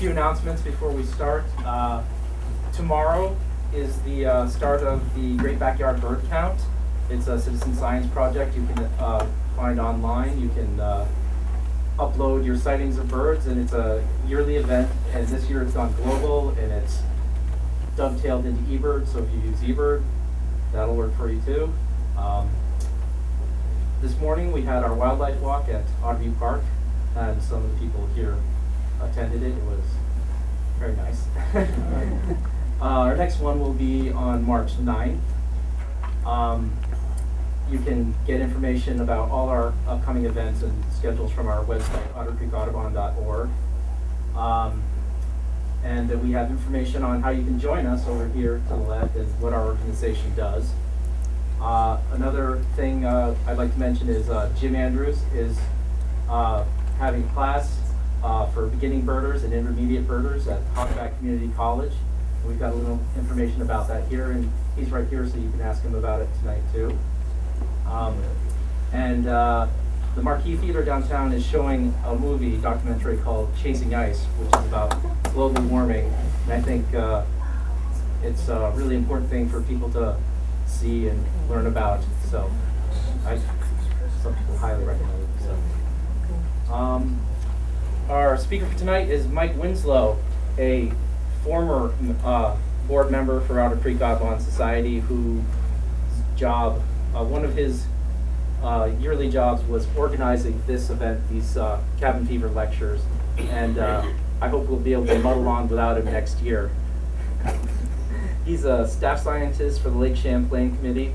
few announcements before we start. Uh, tomorrow is the uh, start of the Great Backyard Bird Count. It's a citizen science project you can uh, find online. You can uh, upload your sightings of birds, and it's a yearly event. And this year it's gone global, and it's dovetailed into eBird. So if you use eBird, that'll work for you too. Um, this morning we had our wildlife walk at Otterview Park, and some of the people here attended it. It was very nice. uh, our next one will be on March 9th. Um, you can get information about all our upcoming events and schedules from our website, ottercreekaudubon.org. Um, and that we have information on how you can join us over here to the left and what our organization does. Uh, another thing uh, I'd like to mention is uh, Jim Andrews is uh, having class uh, for beginning birders and intermediate birders at Hogback Community College. We've got a little information about that here, and he's right here, so you can ask him about it tonight too. Um, and uh, the Marquis Theater downtown is showing a movie documentary called Chasing Ice, which is about global warming. And I think uh, it's a really important thing for people to see and learn about. So I, some people highly recommend it. So. Um, our speaker for tonight is Mike Winslow, a former uh, board member for Otter Creek Audubon Society, whose job, uh, one of his uh, yearly jobs was organizing this event, these uh, cabin fever lectures, and uh, I hope we'll be able to muddle on without him next year. He's a staff scientist for the Lake Champlain Committee,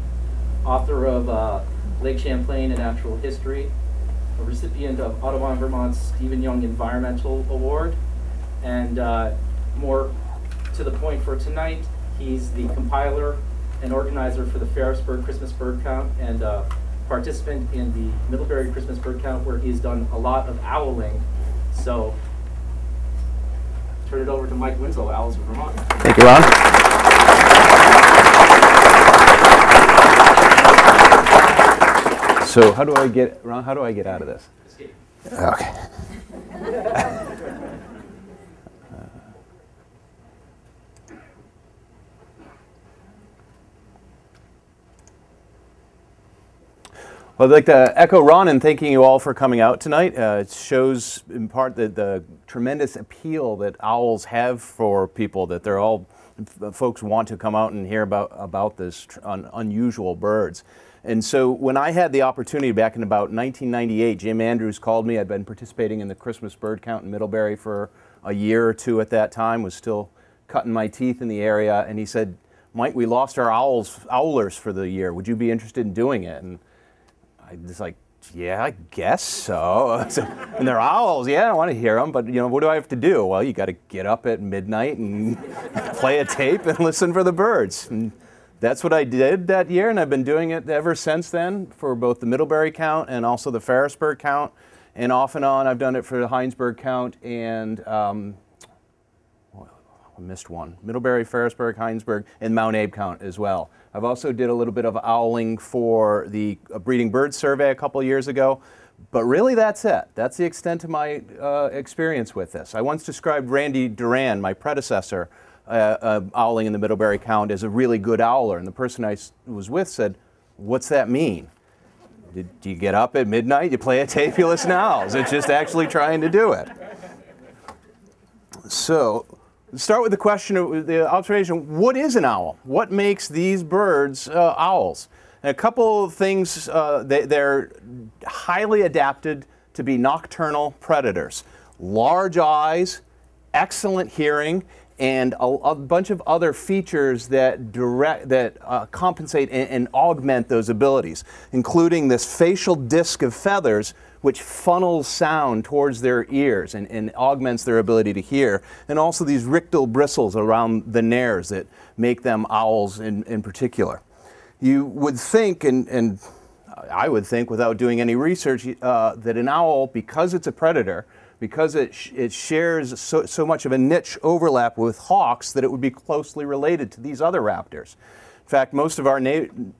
author of uh, Lake Champlain and Natural History, a recipient of Audubon Vermont's Stephen Young Environmental Award, and uh, more to the point for tonight, he's the compiler and organizer for the Ferrisburgh Christmas Bird Count and uh, participant in the Middlebury Christmas Bird Count where he's done a lot of owling. So turn it over to Mike Winslow, Owls of Vermont. Thank you, Ron. So how do I get, Ron, how do I get out of this? Escape. Okay. Well, I'd like to echo Ron in thanking you all for coming out tonight. Uh, it shows in part the, the tremendous appeal that owls have for people, that they're all, folks want to come out and hear about, about this tr- un, unusual birds. And so when I had the opportunity back in about 1998, Jim Andrews called me. I'd been participating in the Christmas bird count in Middlebury for a year or two at that time, was still cutting my teeth in the area. And he said, Mike, we lost our owls, owlers for the year. Would you be interested in doing it? And I was like, yeah, I guess so. And they're owls. Yeah, I want to hear them, but you know, what do I have to do? Well, you got to get up at midnight and play a tape and listen for the birds. And that's what I did that year, and I've been doing it ever since then for both the Middlebury count and also the Ferrisburg count. And off and on, I've done it for the Hinesburg count and um, I missed one. Middlebury, Ferrisburg, Hinesburg, and Mount Abe count as well. I've also did a little bit of owling for the uh, breeding bird survey a couple years ago, but really that's it. That's the extent of my uh, experience with this. I once described Randy Duran, my predecessor, uh, uh, owling in the Middlebury count, as a really good owler, and the person I was with said, "What's that mean?" Did, do you get up at midnight, you play a to owls? It's just actually trying to do it. So, start with the question of the observation what is an owl? What makes these birds uh, owls? And a couple of things, uh, they, they're highly adapted to be nocturnal predators. Large eyes, excellent hearing, and a, a bunch of other features that direct that uh, compensate and, and augment those abilities, including this facial disc of feathers, which funnels sound towards their ears and, and augments their ability to hear, and also these rictal bristles around the nares that make them owls in, in particular. You would think, and, and I would think without doing any research, uh, that an owl, because it's a predator, because it, sh- it shares so, so much of a niche overlap with hawks, that it would be closely related to these other raptors. In fact, most of our,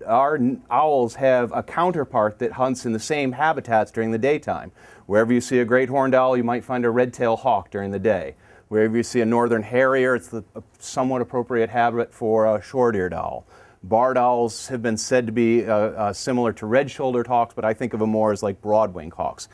our owls have a counterpart that hunts in the same habitats during the daytime. Wherever you see a great horned owl, you might find a red-tailed hawk during the day. Wherever you see a northern harrier, it's the a somewhat appropriate habit for a short-eared owl. Barred owls have been said to be uh, uh, similar to red-shouldered hawks, but I think of them more as like broad-winged hawks.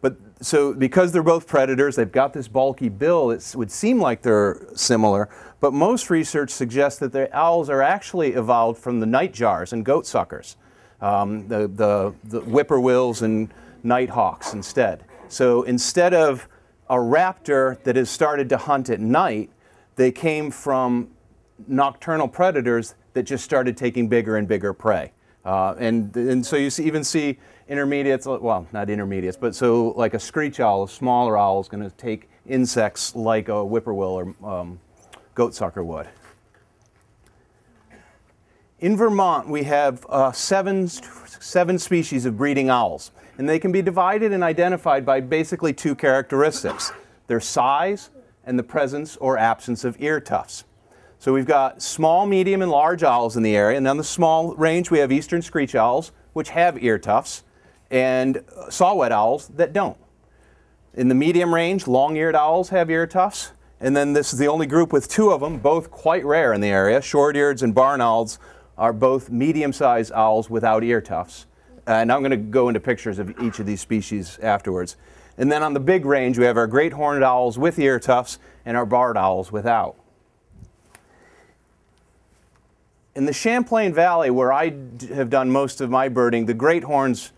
But so because they're both predators, they've got this bulky bill. It would seem like they're similar, but most research suggests that the owls are actually evolved from the nightjars and goat suckers, um, the, the, the whippoorwills and nighthawks instead. So instead of a raptor that has started to hunt at night, they came from nocturnal predators that just started taking bigger and bigger prey. Uh, and, and so you see, even see intermediates, well, not intermediates, but so like a screech owl, a smaller owl, is going to take insects like a whippoorwill or um, goatsucker would. In Vermont, we have uh, seven, seven species of breeding owls, and they can be divided and identified by basically two characteristics their size and the presence or absence of ear tufts. So we've got small, medium, and large owls in the area, and on the small range, we have eastern screech owls, which have ear tufts, and saw-whet owls that don't. In the medium range, long-eared owls have ear tufts, and then this is the only group with two of them, both quite rare in the area. Short-eared and barn owls are both medium-sized owls without ear tufts. And I'm going to go into pictures of each of these species afterwards. And then on the big range, we have our great horned owls with ear tufts and our barred owls without. In the Champlain Valley, where I have done most of my birding, the great horns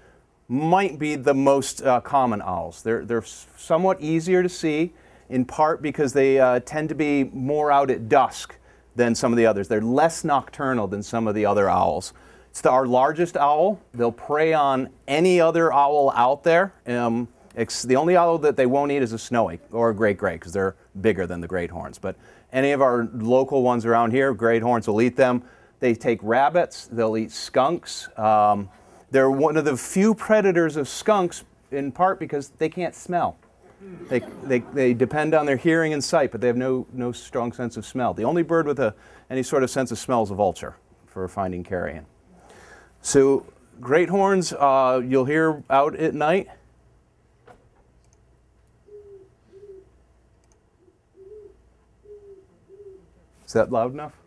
might be the most uh, common owls. They're, they're somewhat easier to see, in part because they uh, tend to be more out at dusk than some of the others. They're less nocturnal than some of the other owls. It's the, our largest owl. They'll prey on any other owl out there. Um, the only owl that they won't eat is a snowy or a great gray because they're bigger than the great horns. But any of our local ones around here, great horns will eat them. They take rabbits. They'll eat skunks. Um, they're one of the few predators of skunks, in part because they can't smell. They, they, they depend on their hearing and sight, but they have no, no strong sense of smell. The only bird with a, any sort of sense of smell is a vulture for finding carrion. So, great horns, uh, you'll hear out at night. Is that loud enough?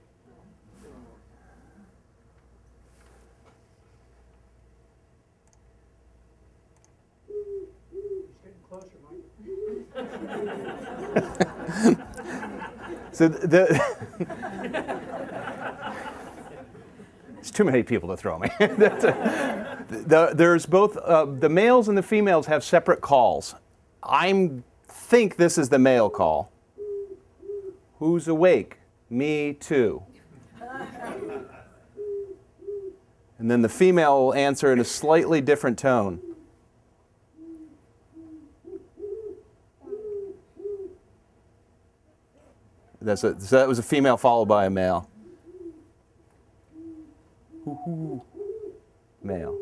so the, it's too many people to throw me. the, there's both uh, the males and the females have separate calls. I think this is the male call. Who's awake? Me too. And then the female will answer in a slightly different tone. That's a, so that was a female followed by a male. Male.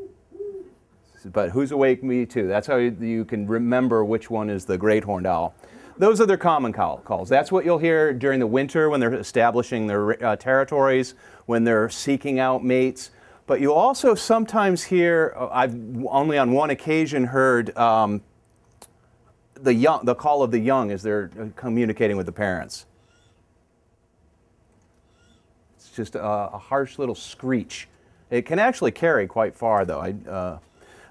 But who's awake? Me too. That's how you, you can remember which one is the great horned owl. Those are their common call, calls. That's what you'll hear during the winter when they're establishing their uh, territories, when they're seeking out mates. But you'll also sometimes hear, uh, I've only on one occasion heard um, the, young, the call of the young as they're uh, communicating with the parents. Just a, a, harsh little screech. It can actually carry quite far, though. I, uh,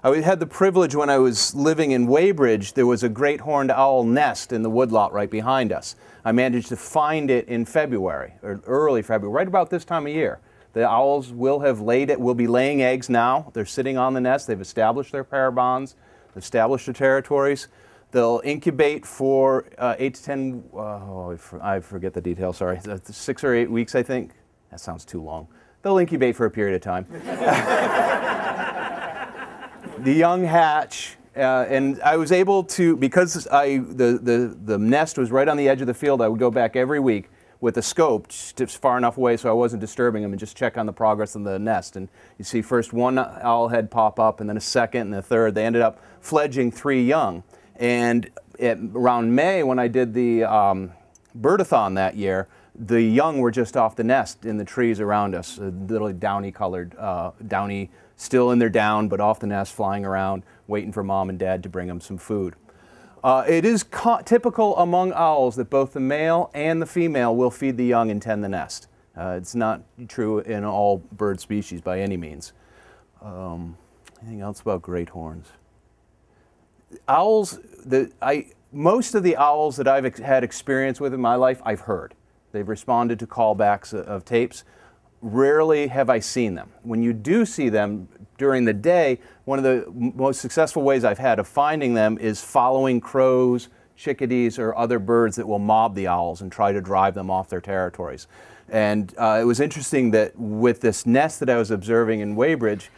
I had the privilege when I was living in Weybridge, there was a great horned owl nest in the woodlot right behind us. I managed to find it in February, or early February, right about this time of year. The owls will have laid it, will be laying eggs now. They're sitting on the nest. They've established their pair bonds, established their territories. They'll incubate for uh, eight to ten, uh, oh, I forget the details, sorry, six or eight weeks, I think. That sounds too long. They'll incubate for a period of time. the young hatch, uh, and I was able to, because I, the, the, the nest was right on the edge of the field, I would go back every week with a scope just far enough away so I wasn't disturbing them and just check on the progress of the nest. And you see first one owl head pop up and then a second and a third. They ended up fledging three young. And around May when I did the um, birdathon that year, the young were just off the nest in the trees around us, little downy colored, uh, downy, still in their down, but off the nest, flying around, waiting for mom and dad to bring them some food. Uh, it is typical among owls that both the male and the female will feed the young and tend the nest. Uh, it's not true in all bird species by any means. Um, anything else about great horns? Owls, the, I, most of the owls that I've ex- had experience with in my life, I've heard. They've responded to callbacks of, tapes. Rarely have I seen them. When you do see them during the day, one of the most successful ways I've had of finding them is following crows, chickadees, or other birds that will mob the owls and try to drive them off their territories. And uh, it was interesting that with this nest that I was observing in Weybridge,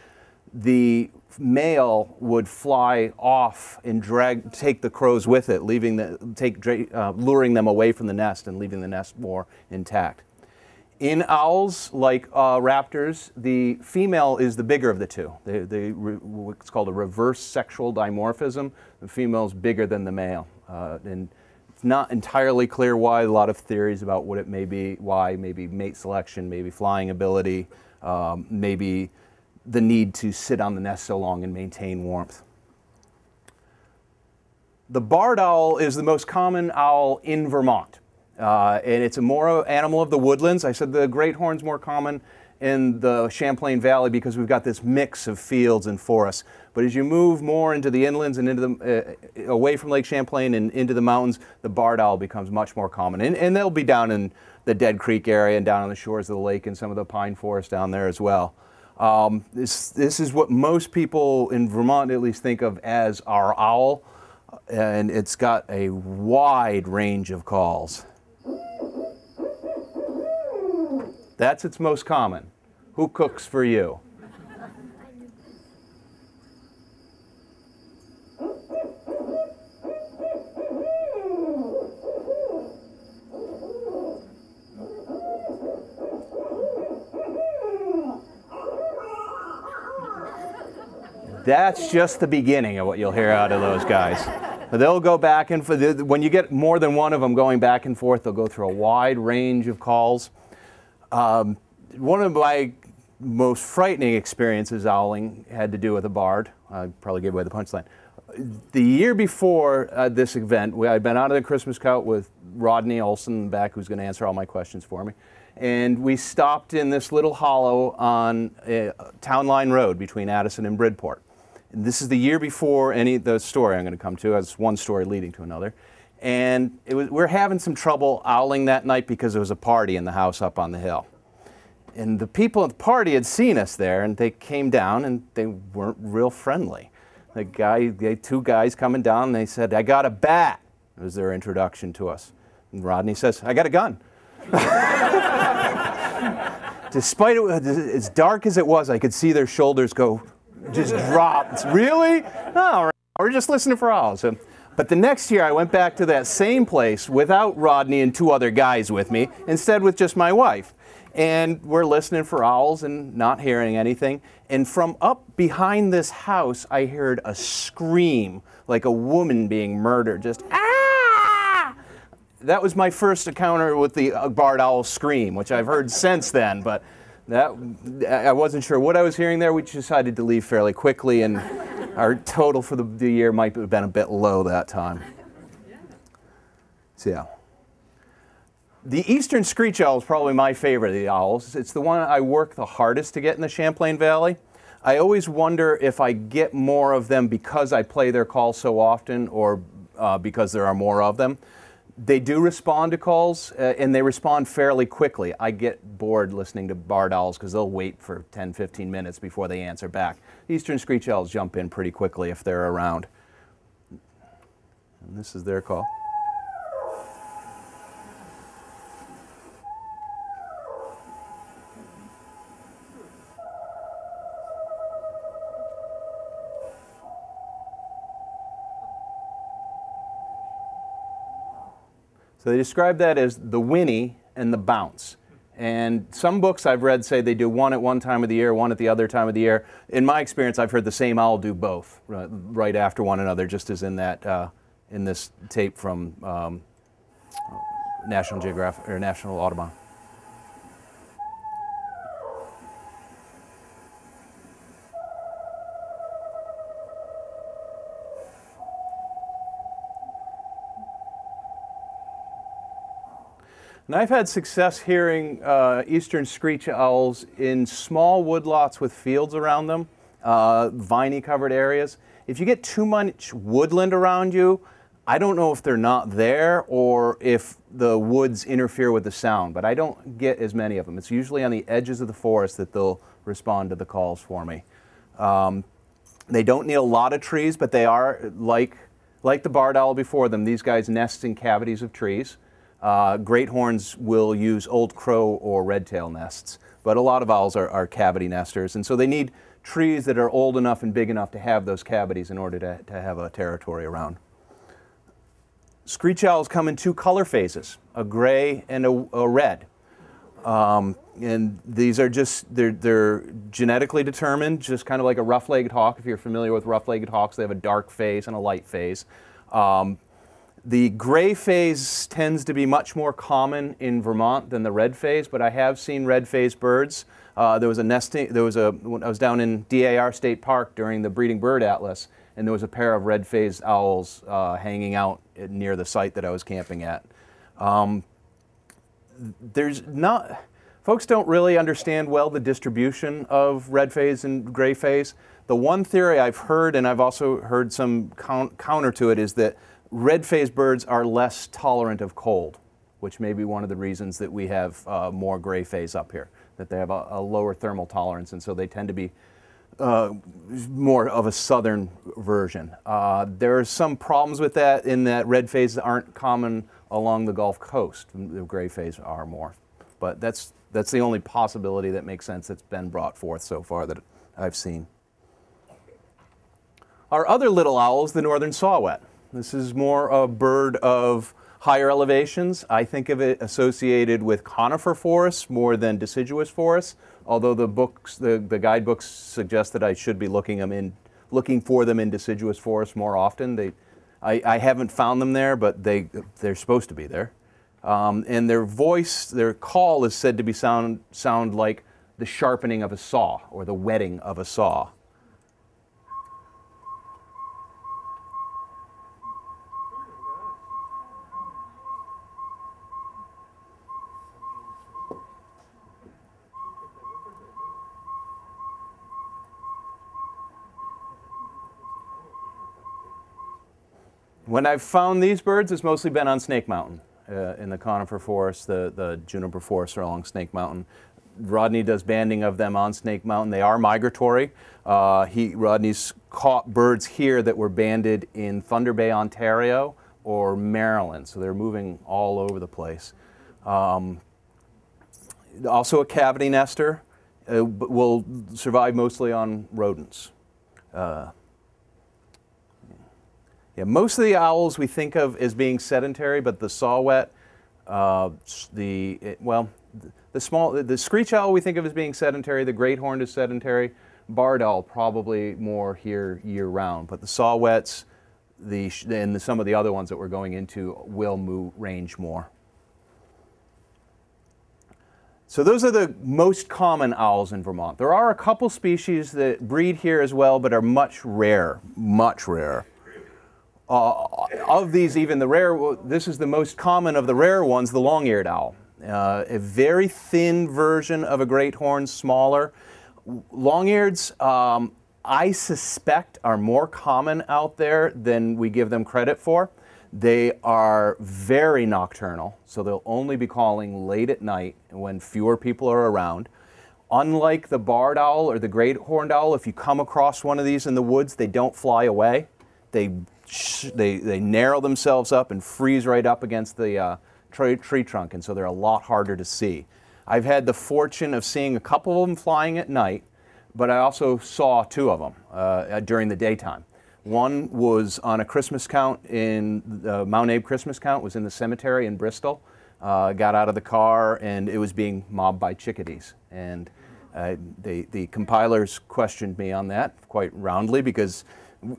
the male would fly off and drag, take the crows with it, leaving the, take, uh, luring them away from the nest and leaving the nest more intact. In owls, like uh, raptors, the female is the bigger of the two. They, they what's called a reverse sexual dimorphism. The female is bigger than the male, uh, and it's not entirely clear why. A lot of theories about what it may be, why maybe mate selection, maybe flying ability, um, maybe the need to sit on the nest so long and maintain warmth. The barred owl is the most common owl in Vermont. Uh, and it's a more animal of the woodlands. I said the great horn's more common in the Champlain Valley because we've got this mix of fields and forests. But as you move more into the inlands and into the, uh, away from Lake Champlain and into the mountains, the barred owl becomes much more common. And, and they'll be down in the Dead Creek area and down on the shores of the lake and some of the pine forest down there as well. Um, this, this is what most people in Vermont at least think of as our owl, and it's got a wide range of calls. That's its most common. Who cooks for you? That's just the beginning of what you'll hear out of those guys. They'll go back and forth. When you get more than one of them going back and forth, they'll go through a wide range of calls. Um, one of my most frightening experiences owling had to do with a barred. I probably gave away the punchline. The year before uh, this event, we, I'd been out of the Christmas Scout with Rodney Olson back, who's going to answer all my questions for me. And we stopped in this little hollow on uh, Town Line Road between Addison and Bridport. This is the year before any the story I'm going to come to. It's one story leading to another. And it was, we we're having some trouble owling that night because there was a party in the house up on the hill. And the people at the party had seen us there, and they came down, and they weren't real friendly. The guy, the two guys coming down, they said, "I got a bat." Was their introduction to us. And Rodney says, "I got a gun." Despite it, as dark as it was, I could see their shoulders go, just dropped. Really? No, we're just listening for owls. But the next year, I went back to that same place without Rodney and two other guys with me, instead with just my wife. And we're listening for owls and not hearing anything. And from up behind this house, I heard a scream like a woman being murdered. Just ah! That was my first encounter with the uh, barred owl scream, which I've heard since then. But that I wasn't sure what I was hearing there. We decided to leave fairly quickly, and our total for the, the year might have been a bit low that time. So yeah. The eastern screech owl is probably my favorite of the owls. It's the one I work the hardest to get in the Champlain Valley. I always wonder if I get more of them because I play their call so often or uh, because there are more of them. They do respond to calls uh, and they respond fairly quickly. I get bored listening to barred owls because they'll wait for 10, 15 minutes before they answer back. Eastern screech owls jump in pretty quickly if they're around. And this is their call. So they describe that as the whinny and the bounce. And some books I've read say they do one at one time of the year, one at the other time of the year. In my experience, I've heard the same owl do both right, after one another, just as in that uh, in this tape from um, National Geographic or National Audubon. And I've had success hearing uh, eastern screech owls in small woodlots with fields around them, uh, viney covered areas. If you get too much woodland around you, I don't know if they're not there or if the woods interfere with the sound, but I don't get as many of them. It's usually on the edges of the forest that they'll respond to the calls for me. Um, they don't need a lot of trees, but they are like, like the barred owl before them. These guys nest in cavities of trees. Uh, great horns will use old crow or red tail nests, but a lot of owls are, are, cavity nesters, and so they need trees that are old enough and big enough to have those cavities in order to, to have a territory around. Screech owls come in two color phases, a gray and a, a red. Um, and these are just, they're, they're genetically determined, just kind of like a rough-legged hawk. If you're familiar with rough-legged hawks, they have a dark phase and a light phase. Um, the gray phase tends to be much more common in Vermont than the red phase, but I have seen red phase birds. Uh, there was a nesting, there was a, I was down in DAR State Park during the Breeding Bird Atlas, and there was a pair of red phase owls uh, hanging out near the site that I was camping at. Um, there's not, folks don't really understand well the distribution of red phase and gray phase. The one theory I've heard, and I've also heard some count, counter to it, is that red phased birds are less tolerant of cold, which may be one of the reasons that we have uh, more gray phase up here, that they have a, a, lower thermal tolerance, and so they tend to be uh, more of a southern version. Uh, there are some problems with that in that red phases aren't common along the Gulf Coast. The gray phase are more. But that's, that's the only possibility that makes sense that's been brought forth so far that I've seen. Our other little owls, the northern saw-whet. This is more a bird of higher elevations. I think of it associated with conifer forests more than deciduous forests, although the books, the, the guidebooks suggest that I should be looking them in, looking for them in deciduous forests more often. They, I, I haven't found them there, but they, they're supposed to be there. Um, and their voice, their call is said to be sound, sound like the sharpening of a saw or the whetting of a saw. When I've found these birds, it's mostly been on Snake Mountain uh, in the conifer forest, the, the juniper forest along Snake Mountain. Rodney does banding of them on Snake Mountain. They are migratory. Uh, he, Rodney's caught birds here that were banded in Thunder Bay, Ontario or Maryland, so they're moving all over the place. Um, also a cavity nester, uh, will survive mostly on rodents. Uh, yeah, most of the owls we think of as being sedentary, but the saw-whet, uh, the it, well, the small the screech owl we think of as being sedentary. The great horned is sedentary. Barred owl probably more here year round, but the saw-whets, the and the, some of the other ones that we're going into will move range more. So those are the most common owls in Vermont. There are a couple species that breed here as well, but are much rare, much rare. Uh, of these, even the rare, this is the most common of the rare ones, the long-eared owl. Uh, a very thin version of a great horn, smaller. Long-eareds, um, I suspect, are more common out there than we give them credit for. They are very nocturnal, so they'll only be calling late at night when fewer people are around. Unlike the barred owl or the great horned owl, if you come across one of these in the woods, they don't fly away. They they, they narrow themselves up and freeze right up against the uh, tree, tree trunk, and so they're a lot harder to see. I've had the fortune of seeing a couple of them flying at night, but I also saw two of them uh, during the daytime. One was on a Christmas count in the Mount Abe Christmas count, was in the cemetery in Bristol. Uh, got out of the car and it was being mobbed by chickadees. And uh, the compilers questioned me on that quite roundly because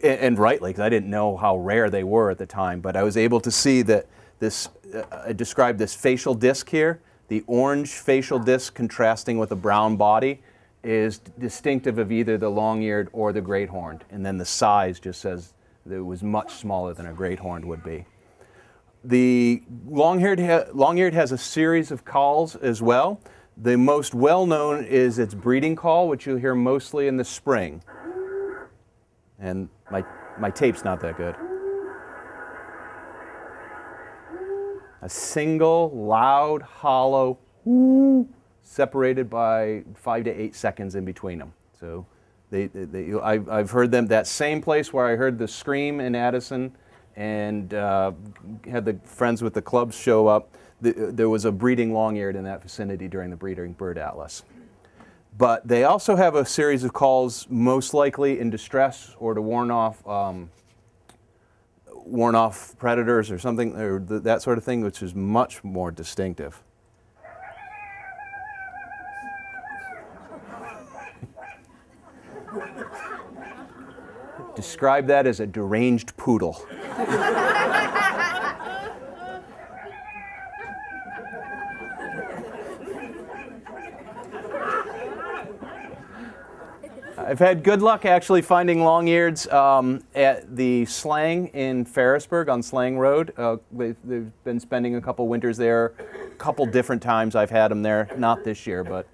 and rightly, because I didn't know how rare they were at the time, but I was able to see that this, uh, I described this facial disc here, the orange facial disc contrasting with a brown body is distinctive of either the long-eared or the great horned. And then the size just says that it was much smaller than a great horned would be. The long-haired, ha- long-eared has a series of calls as well. The most well-known is its breeding call, which you'll hear mostly in the spring. And my, my tape's not that good. A single, loud, hollow, separated by five to eight seconds in between them. So they, they, they, I've, I've heard them that same place where I heard the scream in Addison and uh, had the friends with the clubs show up. The, there was a breeding long-eared in that vicinity during the breeding bird atlas. But they also have a series of calls, most likely in distress or to warn off um, warn off predators or something, or th that sort of thing, which is much more distinctive. Describe that as a deranged poodle. I've had good luck actually finding long-eareds um, at the Slang in Ferrisburg on Slang Road. Uh, they've, they've, been spending a couple winters there. A couple different times I've had them there. Not this year, but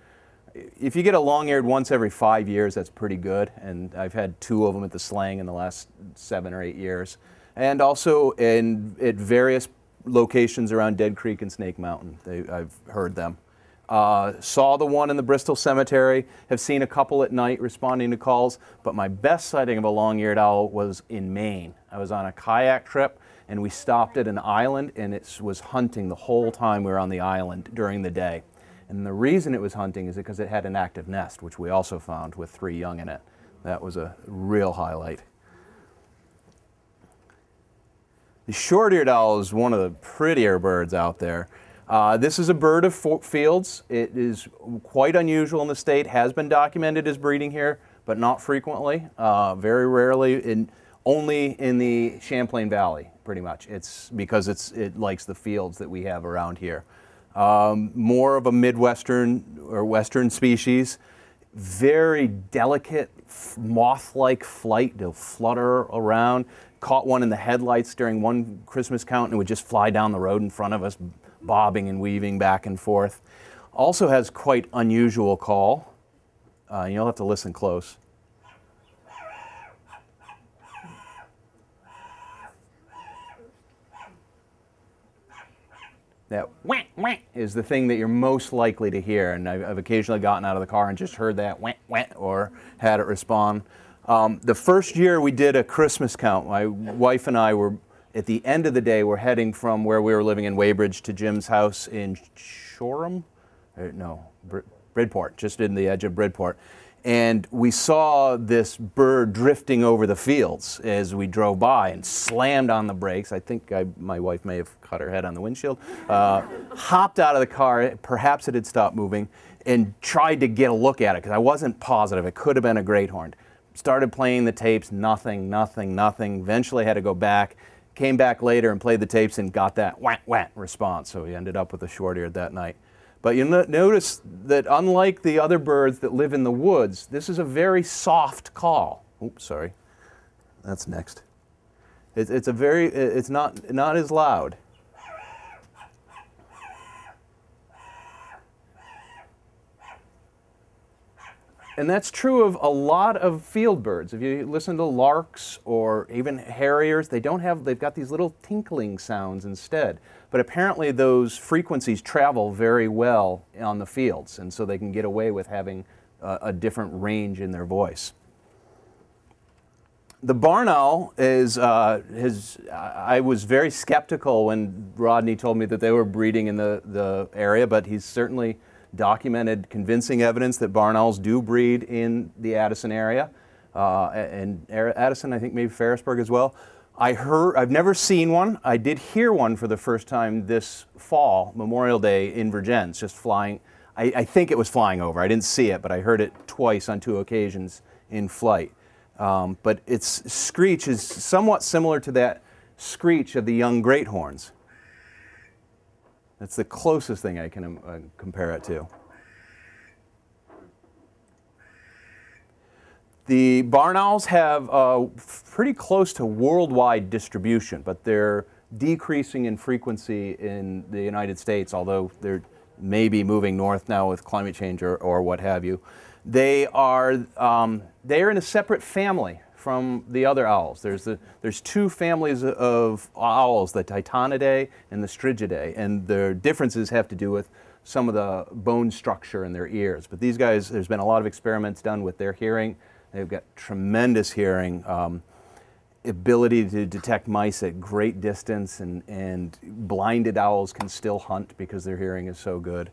if you get a long-eared once every five years, that's pretty good. And I've had two of them at the Slang in the last seven or eight years. And also in at various locations around Dead Creek and Snake Mountain, they, I've heard them. Uh, saw the one in the Bristol Cemetery, have seen a couple at night responding to calls, but my best sighting of a long-eared owl was in Maine. I was on a kayak trip and we stopped at an island and it was hunting the whole time we were on the island during the day. And the reason it was hunting is because it had an active nest, which we also found with three young in it. That was a real highlight. The short-eared owl is one of the prettier birds out there. Uh, this is a bird of fields. It is quite unusual in the state, has been documented as breeding here, but not frequently, uh, very rarely, in, only in the Champlain Valley, pretty much. It's because it's, it likes the fields that we have around here. Um, more of a Midwestern or Western species, very delicate moth-like flight. They'll flutter around. Caught one in the headlights during one Christmas count and would just fly down the road in front of us, bobbing and weaving back and forth. Also has quite unusual call. Uh, you'll have to listen close. That wah, wah is the thing that you're most likely to hear. And I've, I've occasionally gotten out of the car and just heard that wah, wah, or had it respond. Um, the first year we did a Christmas count, my wife and I were at the end of the day, we're heading from where we were living in Weybridge to Jim's house in Shoreham? Uh, no, Bridport, just in the edge of Bridport. And we saw this bird drifting over the fields as we drove by and slammed on the brakes. I think I, my wife may have cut her head on the windshield. Uh, hopped out of the car, perhaps it had stopped moving, and tried to get a look at it because I wasn't positive. It could have been a great horn. Started playing the tapes, nothing, nothing, nothing. Eventually had to go back came back later and played the tapes and got that wham wham response. So he ended up with a short ear that night. But you notice that unlike the other birds that live in the woods, this is a very soft call. Oops, sorry. That's next. It's, it's a very, it's not, not as loud. And that's true of a lot of field birds. If you listen to larks or even harriers, they don't have, they've got these little tinkling sounds instead. But apparently those frequencies travel very well on the fields, and so they can get away with having a, a different range in their voice. The barn owl is, uh, his, I was very skeptical when Rodney told me that they were breeding in the, the area, but he's certainly documented convincing evidence that barn owls do breed in the Addison area, uh, and Addison, I think maybe Ferrisburg as well. I heard, I've never seen one. I did hear one for the first time this fall, Memorial Day in Vergennes, just flying. I, I, think it was flying over. I didn't see it, but I heard it twice on two occasions in flight. Um, but its screech is somewhat similar to that screech of the young great horns. That's the closest thing I can um, uh, compare it to. The barn owls have uh, pretty close to worldwide distribution, but they're decreasing in frequency in the United States, although they're maybe moving north now with climate change or, or what have you. They are, um, they are in a separate family from the other owls. There's, the, there's two families of owls, the Tytonidae and the Strigidae, and their differences have to do with some of the bone structure in their ears. But these guys, there's been a lot of experiments done with their hearing. They've got tremendous hearing, um, ability to detect mice at great distance, and, and blinded owls can still hunt because their hearing is so good.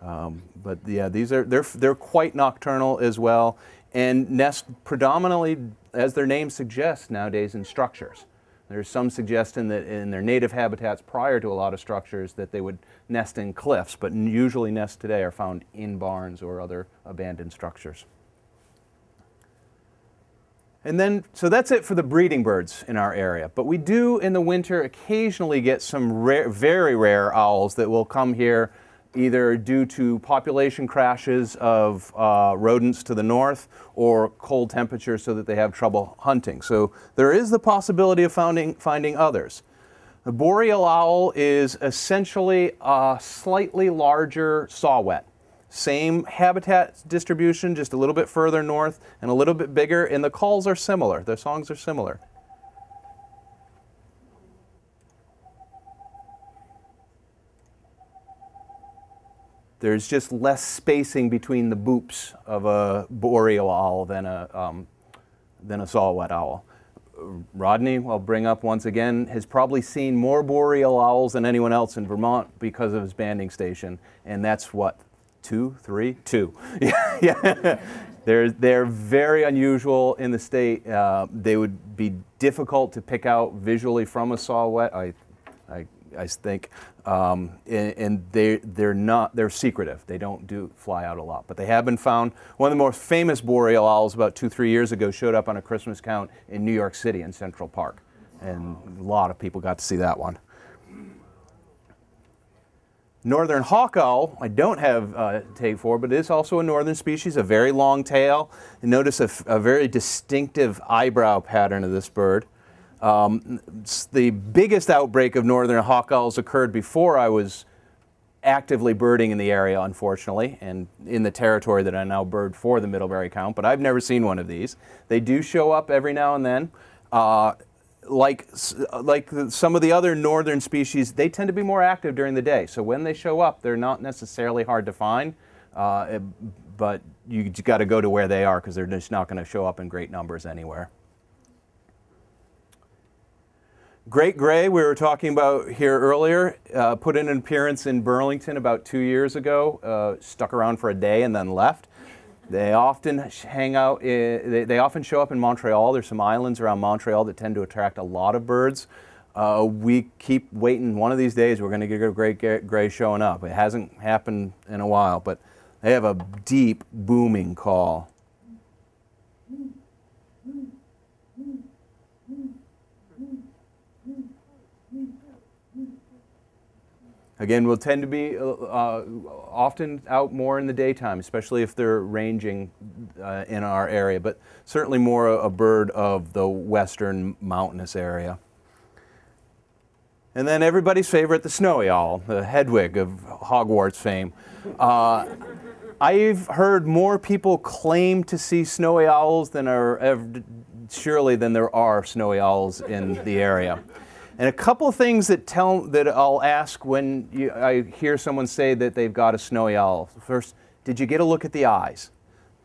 Um, but yeah, these are they're they're quite nocturnal as well, and nest predominantly, as their name suggests, nowadays in structures. There's some suggestion that in their native habitats prior to a lot of structures that they would nest in cliffs, but usually nests today are found in barns or other abandoned structures. And then, so that's it for the breeding birds in our area. But we do in the winter occasionally get some rare, very rare owls that will come here either due to population crashes of uh, rodents to the north or cold temperatures so that they have trouble hunting. So there is the possibility of finding, finding others. The boreal owl is essentially a slightly larger saw-whet. Same habitat distribution, just a little bit further north and a little bit bigger, and the calls are similar. The songs are similar. There's just less spacing between the boops of a boreal owl than a, um, than a saw-whet owl. Rodney, I'll bring up once again, has probably seen more boreal owls than anyone else in Vermont because of his banding station, and that's what, two, three, two. yeah, yeah. They're, they're very unusual in the state. Uh, they would be difficult to pick out visually from a saw-whet. I, I I think, um, and, and, they they're not they're secretive. They don't do fly out a lot, but they have been found. One of the most famous boreal owls about two three years ago showed up on a Christmas count in New York City in Central Park, and a lot of people got to see that one. Northern hawk owl, I don't have uh, tape for, but it is also a northern species, a very long tail. And notice a, a very distinctive eyebrow pattern of this bird. Um, the biggest outbreak of northern hawk owls occurred before I was actively birding in the area, unfortunately, and in the territory that I now bird for the Middlebury Count, but I've never seen one of these. They do show up every now and then. Uh, like, like some of the other northern species, they tend to be more active during the day. So when they show up, they're not necessarily hard to find, uh, but you've got to go to where they are because they're just not going to show up in great numbers anywhere. Great Gray, we were talking about here earlier, uh, put in an appearance in Burlington about two years ago, uh, stuck around for a day and then left. They often hang out, they, they, often show up in Montreal. There's some islands around Montreal that tend to attract a lot of birds. Uh, we keep waiting. One of these days, we're going to get a Great Gray showing up. It hasn't happened in a while, but they have a deep, booming call. Again, will tend to be uh, uh, often out more in the daytime, especially if they're ranging uh, in our area, but certainly more a, bird of the western mountainous area. And then everybody's favorite, the snowy owl, the Hedwig of Hogwarts fame. Uh, I've heard more people claim to see snowy owls than are surely than there are snowy owls in the area. And a couple of things that tell that I'll ask when you, I hear someone say that they've got a snowy owl. First, did you get a look at the eyes?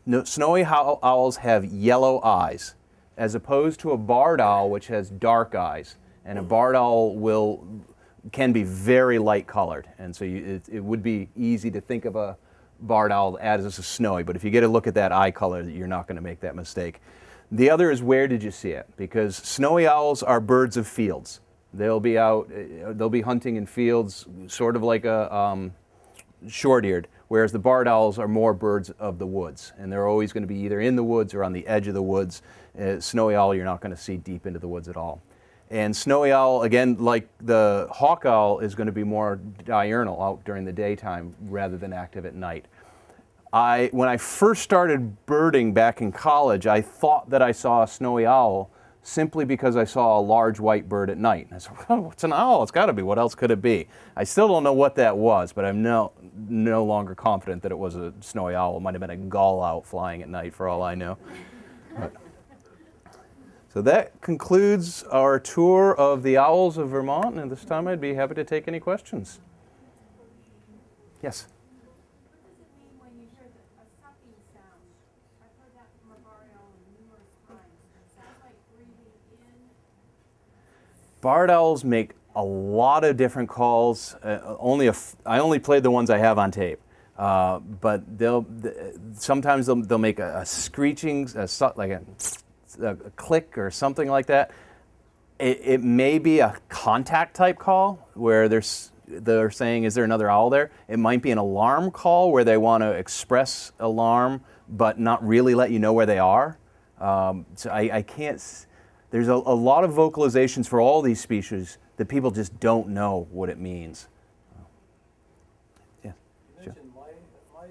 No, snowy owls have yellow eyes, as opposed to a barred owl, which has dark eyes. And a barred owl will can be very light colored, and so you, it, it, would be easy to think of a barred owl as a snowy. But if you get a look at that eye color, you're not going to make that mistake. The other is where did you see it? Because snowy owls are birds of fields. They'll be out, uh, they'll be hunting in fields, sort of like a um, short-eared, whereas the barred owls are more birds of the woods, and they're always going to be either in the woods or on the edge of the woods. Uh, snowy owl, you're not going to see deep into the woods at all. And snowy owl, again, like the hawk owl, is going to be more diurnal out during the daytime rather than active at night. I, when I first started birding back in college, I thought that I saw a snowy owl simply because I saw a large white bird at night. And I said, oh, it's an owl. It's got to be. What else could it be? I still don't know what that was, but I'm no, no longer confident that it was a snowy owl. It might have been a gull out flying at night for all I know. But, so that concludes our tour of the owls of Vermont, and this time I'd be happy to take any questions. Yes? What does it mean when you hear the, a sucking sound? I've heard that from a barred owl numerous times. It sounds like breathing in. Barred owls make a lot of different calls. Uh, only I only played the ones I have on tape. Uh, but they'll th- sometimes they'll, they'll make a, a screeching, a, like a, a click or something like that. It, it may be a contact type call where there's they're saying, "Is there another owl there?" It might be an alarm call where they want to express alarm but not really let you know where they are. Um, so I, I can't. There's a, a lot of vocalizations for all these species that people just don't know what it means. Yeah. You mentioned mice, mice,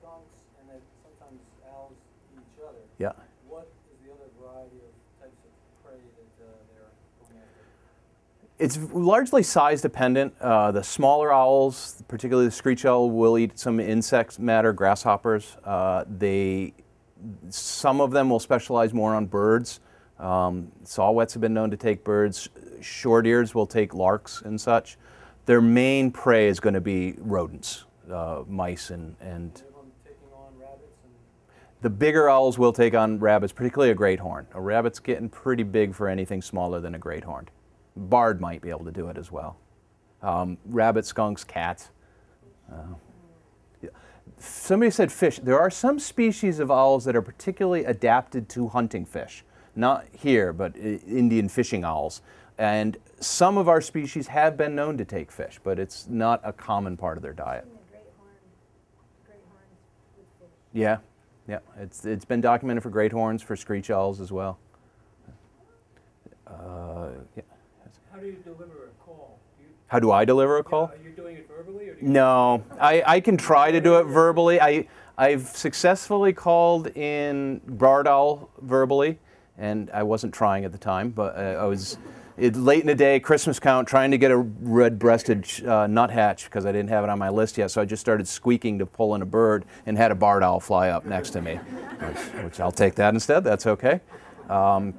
skunks, and then sometimes owls eat each other. Yeah. What is the other variety of types of prey that uh, they're? It's largely size dependent. Uh, the smaller owls, particularly the screech owl, will eat some insect matter, grasshoppers. Uh, they, some of them will specialize more on birds. Um, saw-whets have been known to take birds. Short ears will take larks and such. Their main prey is going to be rodents, uh, mice and, and the bigger owls will take on rabbits, particularly a great horn. A rabbit's getting pretty big for anything smaller than a great horn. Barred might be able to do it as well. Um, rabbit, skunks, cats. Uh. Somebody said fish. There are some species of owls that are particularly adapted to hunting fish. Not here, but Indian fishing owls. And some of our species have been known to take fish, but it's not a common part of their diet. the great horn, great horns with fish. Yeah, yeah. It's, it's been documented for great horns, for screech owls as well. Uh, yeah. How do you deliver a call? Do you, How do I deliver a call? Are you doing it verbally or do you? No, I, I can try to do it verbally. I, I've successfully called in barred owl verbally, and I wasn't trying at the time, but uh, I was it, late in the day, Christmas count, trying to get a red-breasted uh, nuthatch because I didn't have it on my list yet. So I just started squeaking to pull in a bird and had a barred owl fly up next to me, which, which I'll take that instead. That's okay. Um,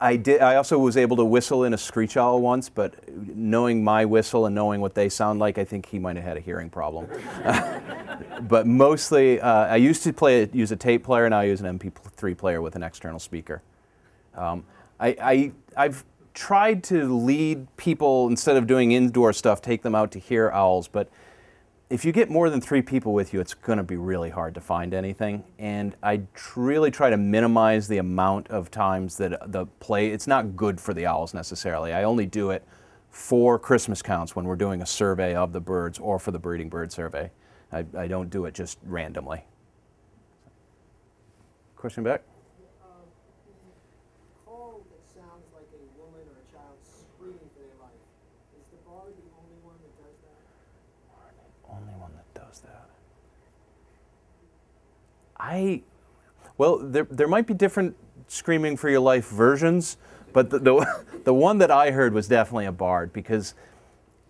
I did. I also was able to whistle in a screech owl once, but knowing my whistle and knowing what they sound like, I think he might have had a hearing problem. but mostly, uh, I used to play use a tape player, now I use an MP3 player with an external speaker. Um, I, I I've tried to lead people instead of doing indoor stuff, take them out to hear owls, but if you get more than three people with you, it's going to be really hard to find anything. And I tr- really try to minimize the amount of times that the play. It's not good for the owls necessarily. I only do it for Christmas counts when we're doing a survey of the birds or for the breeding bird survey. I, I don't do it just randomly. Question back? Um, call that sounds like a woman or a child screaming for their life. Is the barred the only one that does that? Only one that does that. I, well, there, there might be different screaming for your life versions, but the, the, the one that I heard was definitely a barred because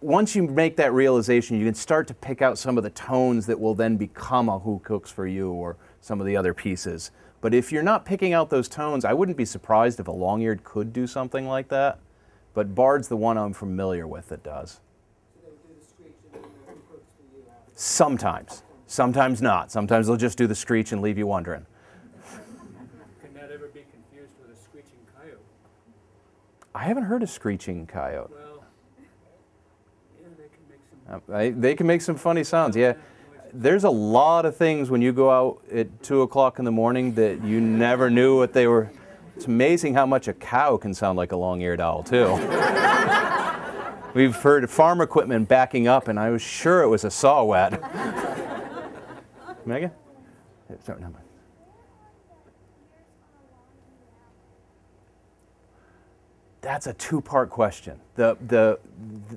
once you make that realization, you can start to pick out some of the tones that will then become a Who Cooks for You or some of the other pieces. But if you're not picking out those tones, I wouldn't be surprised if a long eared could do something like that. But Barred's the one I'm familiar with that does. So they would do the screech and then the who cooks for you after. Sometimes. Sometimes not. Sometimes they'll just do the screech and leave you wondering. Can that ever be confused with a screeching coyote? I haven't heard a screeching coyote. Well, yeah, they can make some. Uh, Uh, I, they can make some funny sounds, yeah. There's a lot of things when you go out at 2 o'clock in the morning that you never knew what they were. It's amazing how much a cow can sound like a long eared owl, too. We've heard farm equipment backing up, and I was sure it was a saw-whet. Megan? Yeah, Sorry, never That's a two-part question. The, the,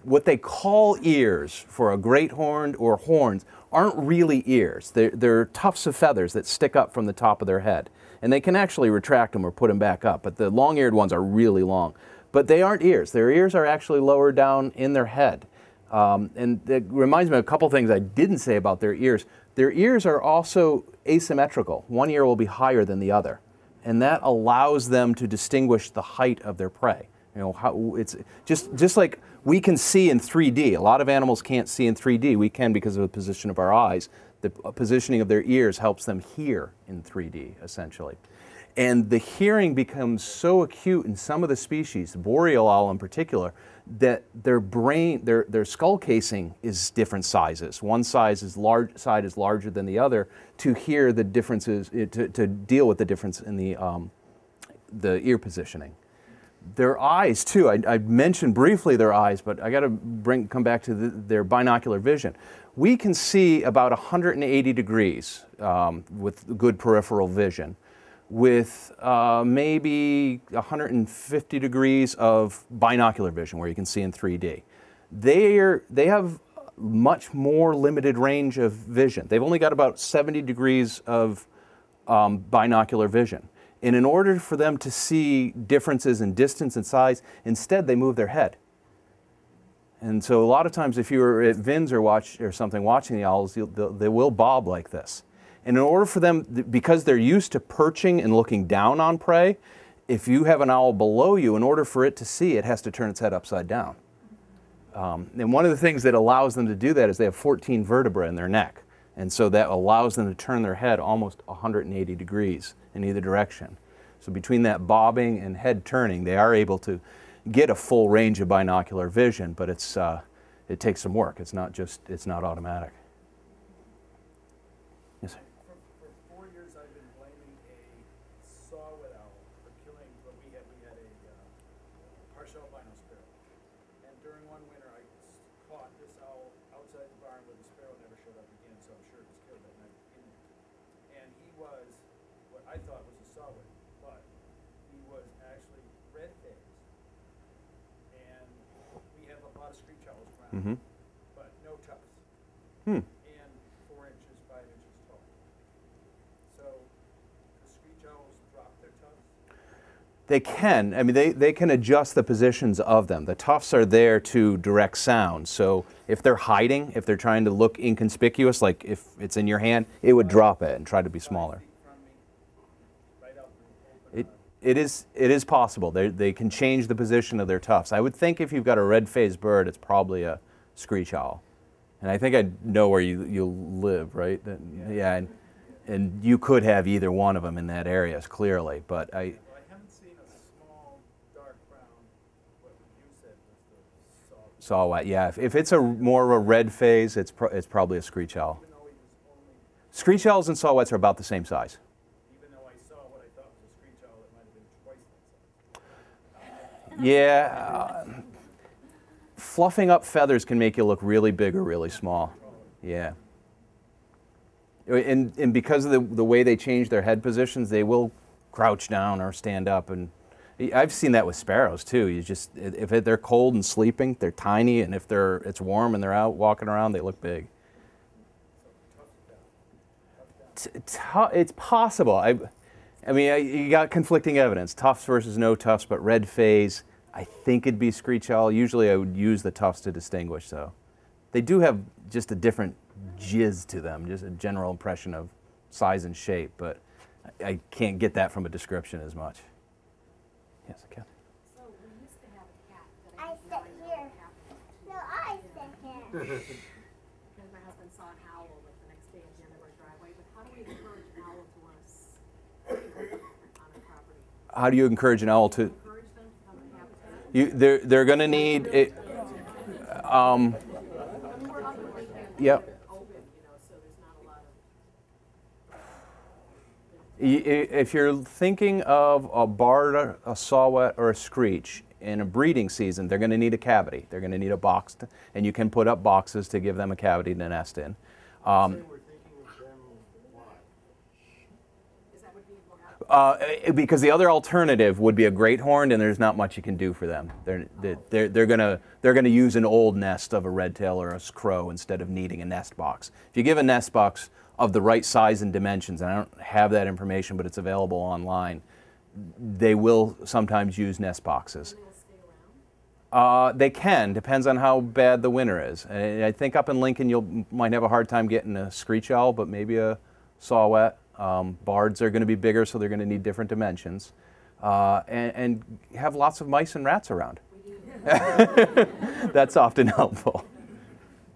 what they call ears for a great horned or horns aren't really ears. They're, they're tufts of feathers that stick up from the top of their head. and they can actually retract them or put them back up. But the long-eared ones are really long. But they aren't ears. Their ears are actually lower down in their head. Um, and it reminds me of a couple things I didn't say about their ears. Their ears are also asymmetrical. One ear will be higher than the other, and that allows them to distinguish the height of their prey. You know, how it's just just like we can see in 3D. A lot of animals can't see in 3D. We can because of the position of our eyes. The positioning of their ears helps them hear in 3D, essentially. And the hearing becomes so acute in some of the species, boreal owl in particular, that their brain, their, their skull casing is different sizes. One size is large, side is larger than the other to hear the differences, to, to deal with the difference in the, um, the ear positioning. Their eyes too. I, I, mentioned briefly their eyes, but I got to bring come back to the, their binocular vision. We can see about 180 degrees um, with good peripheral vision with uh, maybe 150 degrees of binocular vision where you can see in 3D. They, are, they have much more limited range of vision. They've only got about 70 degrees of um, binocular vision. And in order for them to see differences in distance and size, instead they move their head. And so a lot of times if you're at VINS or, watch, or something watching the owls, they will bob like this. And in order for them, because they're used to perching and looking down on prey, if you have an owl below you, in order for it to see, it has to turn its head upside down. Um, and one of the things that allows them to do that is they have 14 vertebrae in their neck. And so that allows them to turn their head almost 180 degrees in either direction. So between that bobbing and head turning, they are able to get a full range of binocular vision, but it's, uh, it takes some work. It's not just, it's not automatic. Mm-hmm. But no tufts. Hmm. And four inches, five inches tall. So, do screech owls drop their tufts? They can. I mean, they, they can adjust the positions of them. The tufts are there to direct sound. So if they're hiding, if they're trying to look inconspicuous, like if it's in your hand, it would drop it and try to be smaller. It, it is, it is possible. They, they can change the position of their tufts. I would think if you've got a red-faced bird, it's probably a screech owl. And I think I know where you, you live, right? That, yeah, and, and you could have either one of them in that area, clearly. But I, well, I haven't seen a small, dark brown, what you said was the saw-whet. Yeah, if, if it's a more of a red phase, it's, pro, it's probably a screech owl. Screech owls and saw-whets are about the same size. Yeah. Uh, fluffing up feathers can make you look really big or really small. Yeah. And, and because of the, the way they change their head positions, they will crouch down or stand up. And I've seen that with sparrows too. You just, if they're cold and sleeping, they're tiny. And if they're, it's warm and they're out walking around, they look big. It's possible. I, I mean, you got conflicting evidence, tufts versus no tufts, but red phase, I think it'd be screech owl. Usually I would use the tufts to distinguish, so. They do have just a different jizz to them, just a general impression of size and shape, but I can't get that from a description as much. Yes, Kathy. So we used to have a cat that I, I sit here. No, I sit here. because my husband saw an owl like the next day at the end of our driveway, but how do we encourage an owl to want to on a property? How do you encourage an owl to? You, they're they're going to need it. Um, yep. If you're thinking of a barred, a saw-whet, or a screech in a breeding season, they're going to need a cavity. They're going to need a box, to, and you can put up boxes to give them a cavity to nest in. Um, Uh, because the other alternative would be a great horn, and there's not much you can do for them. They're, they're, they're going to they're gonna use an old nest of a red tail or a crow instead of needing a nest box. If you give a nest box, of the right size and dimensions, and I don't have that information, but it's available online, they will sometimes use nest boxes. They will stay around? Uh, they can, depends on how bad the winter is. And I think up in Lincoln, you might have a hard time getting a screech owl, but maybe a saw-whet. Um, barreds are going to be bigger, so they're going to need different dimensions. Uh, and, and have lots of mice and rats around. That's often helpful.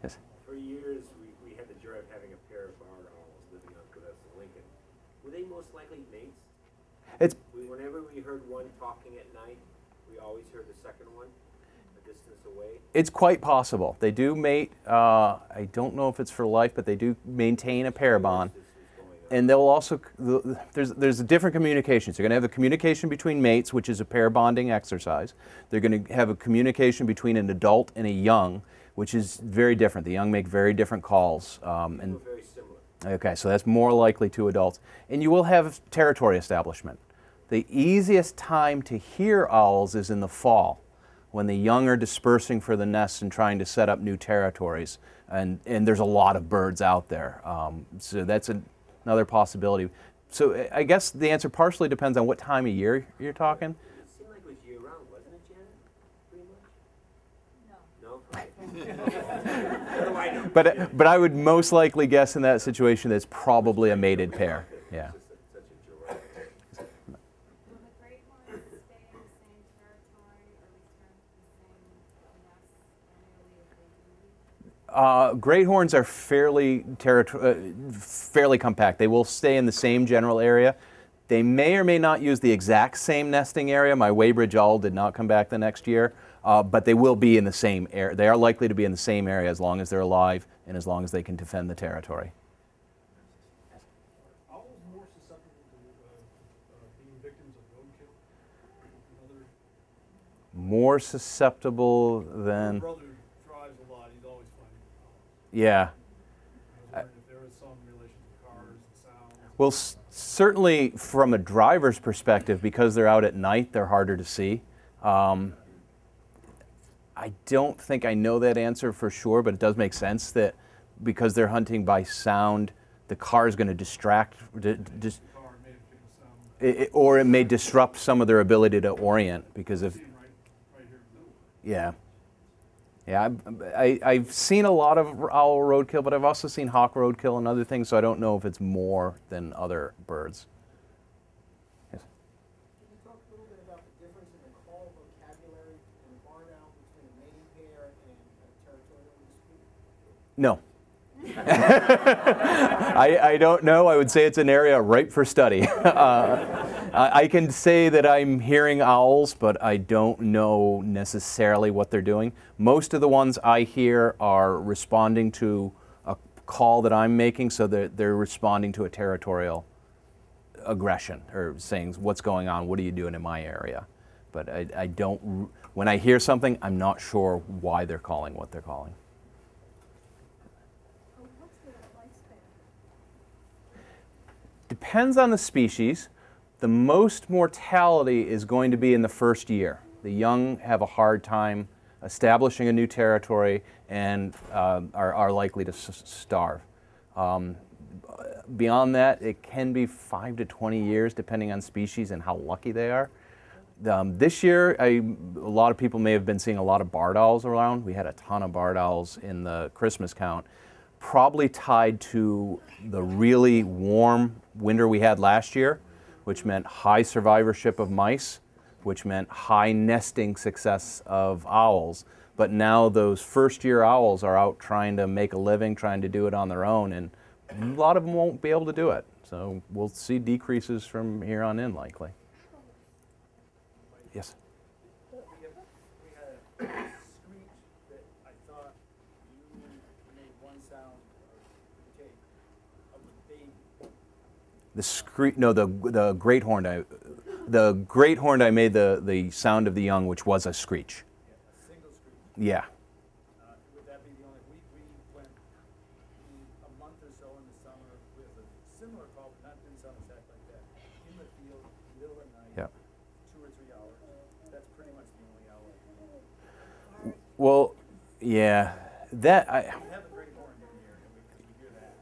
Yes. For years, we, we had the joy of having a pair of barred owls living up with us in Lincoln. Were they most likely mates? It's We, whenever we heard one talking at night, we always heard the second one a distance away. It's quite possible. They do mate. Uh, I don't know if it's for life, but they do maintain a pair bond. This was going on. And they'll also there's there's a different communications. They're going to have a communication between mates, which is a pair bonding exercise. They're going to have a communication between an adult and a young, which is very different. The young make very different calls. Um, and very similar. Okay, so that's more likely to adults. And you will have territory establishment. The easiest time to hear owls is in the fall, when the young are dispersing for the nests and trying to set up new territories. And, and there's a lot of birds out there. Um, so that's an, another possibility. So I- guess the answer partially depends on what time of year you're talking. It seemed like it was year round, wasn't it, Janet? Pretty much? No. No? what do I know? But, but I would most likely guess in that situation that's probably a mated pair. Yeah. It's just such a joy. Will the great ones stay in the same territory or return to the same nest annually as they do? Uh, great horns are fairly uh, fairly compact. They will stay in the same general area. They may or may not use the exact same nesting area. My Weybridge owl did not come back the next year, uh, but they will be in the same area. They are likely to be in the same area as long as they're alive and as long as they can defend the territory. More susceptible to, and sounds. Well, certainly from a driver's perspective, because they're out at night, they're harder to see. Um, I don't think I know that answer for sure, but it does make sense that because they're hunting by sound, the car is going to distract, di- dis- Car made a particular sound, i- i- or it may disrupt some of their ability to orient because if seen right, right here in the middle. yeah. Yeah, I, I, I've seen a lot of owl roadkill, but I've also seen hawk roadkill and other things, so I don't know if it's more than other birds. Yes. Can you talk a little bit about the difference in the call vocabulary in the barn owl between a mating pair and a territorial dispute? No. I, I don't know. I would say it's an area ripe for study. uh, I, I can say that I'm hearing owls, but I don't know necessarily what they're doing. Most of the ones I hear are responding to a call that I'm making, so they're, they're responding to a territorial aggression or saying, What's going on? What are you doing in my area? But I, I don't, when I hear something, I'm not sure why they're calling what they're calling. What's the lifespan? Depends on the species. The most mortality is going to be in the first year. The young have a hard time establishing a new territory and uh, are, are likely to starve. Um, beyond that, it can be five to 20 years, depending on species and how lucky they are. Um, this year, I, a lot of people may have been seeing a lot of barred owls around. We had a ton of barred owls in the Christmas count, probably tied to the really warm winter we had last year, which meant high survivorship of mice, which meant high nesting success of owls. But now those first year owls are out trying to make a living, trying to do it on their own, and a lot of them won't be able to do it. So we'll see decreases from here on in likely. Yes. We have, we had a screech that I thought you made one sound or tape of the baby. The scree- no, the the great horned I, the great horned I made the the sound of the young, which was a screech. Yeah, a single screech. Yeah. Would that be the only, we, we went a month or so in the summer with a similar call, not didn't exactly. In the field, middle of the Two or three hours. That's pretty much the only hour. Well, yeah. That I. We have a great horn in here, and we, we hear that.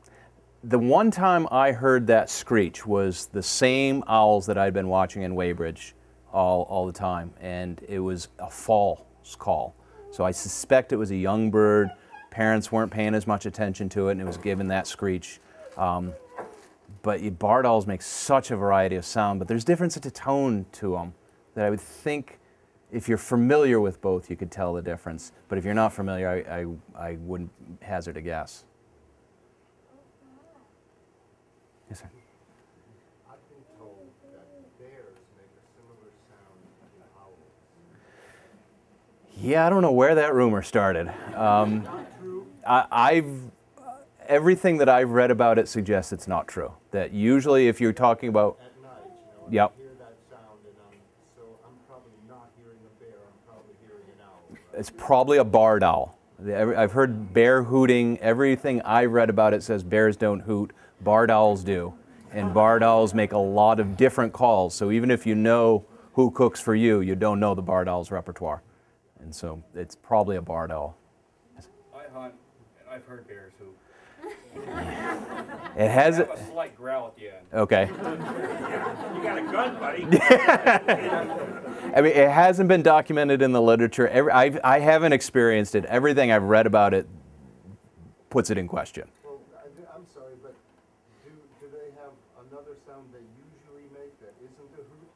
The one time I heard that screech was the same owls that I'd been watching in Weybridge all, all the time, and it was a false call. So I suspect it was a young bird. Parents weren't paying as much attention to it, and it was given that screech. Um, but barred owls make such a variety of sound, but there's difference to tone to them that I would think if you're familiar with both, you could tell the difference. But if you're not familiar, I, I, I wouldn't hazard a guess. Yes, sir. I've been told that bears make a similar sound to owls. Yeah, I don't know where that rumor started. Um, I, I've everything that I've read about it suggests it's not true. That usually, if you're talking about, At night, you know, Yep. I hear that sound so I'm probably not hearing a bear, I'm probably hearing an owl. right? it's probably a barred owl. I've heard bear hooting. Everything I've read about it says bears don't hoot, barred owls do, and barred owls make a lot of different calls. So even if you know who cooks for you, you don't know the barred owl's repertoire, and so it's probably a barred owl. I hunt, and I've heard bears who It has a slight growl at the end. okay. You got a gun, buddy. I mean, it hasn't been documented in the literature. Every, I've, I haven't experienced it. Everything I've read about it puts it in question. Well, I, am sorry, but do, do they have another sound they usually make that isn't a hoot?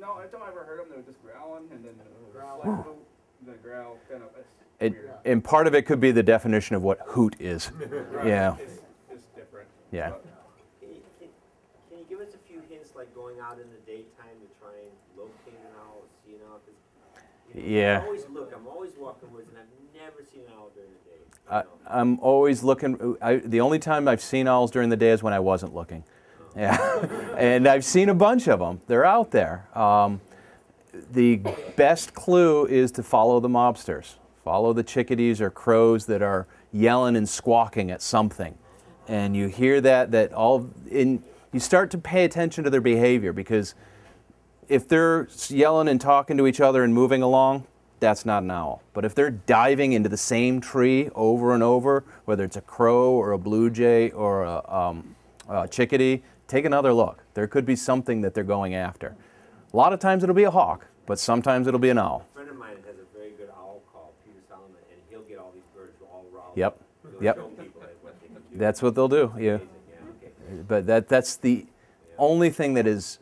No, every time I ever heard them, they were just growling, and then a Growl. slight hoot, and then growl, kind of, It, and part of it could be the definition of what hoot is. Right, Yeah. It's, it's different. Yeah. but- Can you, can, can you give us a few hints, like going out in the daytime to try and locate an owl, see an owl? 'Cause, you know, Yeah. I always look, I'm always walking woods, and I've never seen an owl during the day. you I, know. I'm always looking. I, the only time I've seen owls during the day is when I wasn't looking. Yeah, and I've seen a bunch of them. They're out there. Um, the best clue is to follow the mobsters. Follow the chickadees or crows that are yelling and squawking at something, and you hear that. That all in. You start to pay attention to their behavior because if they're yelling and talking to each other and moving along, that's not an owl. But if they're diving into the same tree over and over, whether it's a crow or a blue jay or a, um, a chickadee, take another look. There could be something that they're going after. A lot of times it'll be a hawk, but sometimes it'll be an owl. A friend of mine has a very good owl call, Peter Solomon, and he'll get all these birds all riled Yep. He'll yep. show what. That's what they'll do. Yeah. Yeah, okay. But that, that's the only thing that has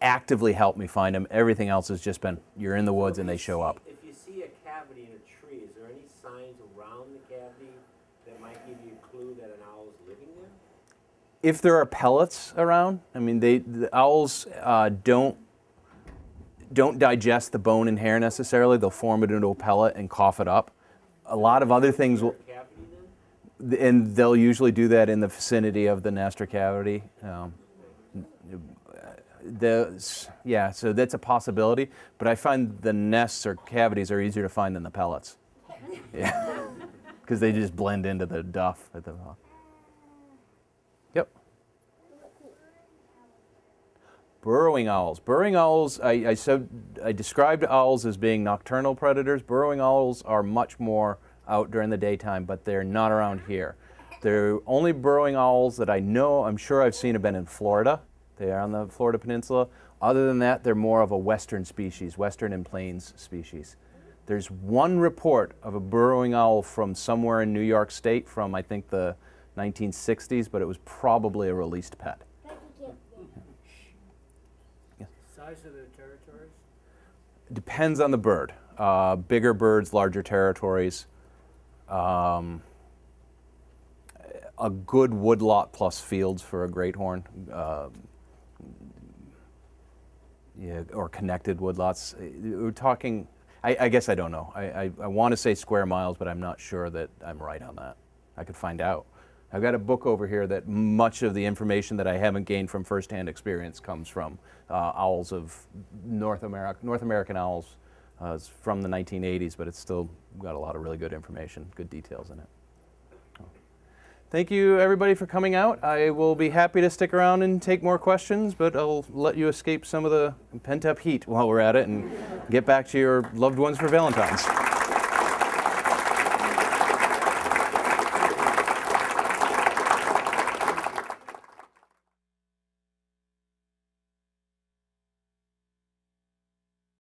actively helped me find them. Everything else has just been you're in the woods and they show up. If you see a cavity in a tree, is there any signs around the cavity that might give you a clue that an owl is living there? if there are pellets around, I mean, they the owls uh, don't don't digest the bone and hair necessarily. They'll form it into a pellet and cough it up. A lot of other things will, and they'll usually do that in the vicinity of the nest or cavity. Um, the, yeah, so that's a possibility. But I find the nests or cavities are easier to find than the pellets. Yeah, because they just blend into the duff at the. Yep. Burrowing owls. Burrowing owls, I, I, said, I described owls as being nocturnal predators. Burrowing owls are much more out during the daytime, but they're not around here. The only burrowing owls that I know, I'm sure I've seen, have been in Florida. They are on the Florida Peninsula. Other than that, they're more of a western species, western and plains species. There's one report of a burrowing owl from somewhere in New York State from, I think, the 1960s, but it was probably a released pet. Size of the territories? Depends on the bird. Uh, bigger birds, larger territories. Um, a good woodlot plus fields for a great horn. Uh, yeah, or connected woodlots. We're talking. I, I guess I don't know. I, I, I want to say square miles, but I'm not sure that I'm right on that. I could find out. I've got a book over here that much of the information that I haven't gained from firsthand experience comes from uh, owls of North America, North American owls uh, it's from the 1980s, but it's still got a lot of really good information, good details in it. Thank you, everybody, for coming out. I will be happy to stick around and take more questions, but I'll let you escape some of the pent up heat while we're at it and get back to your loved ones for Valentine's.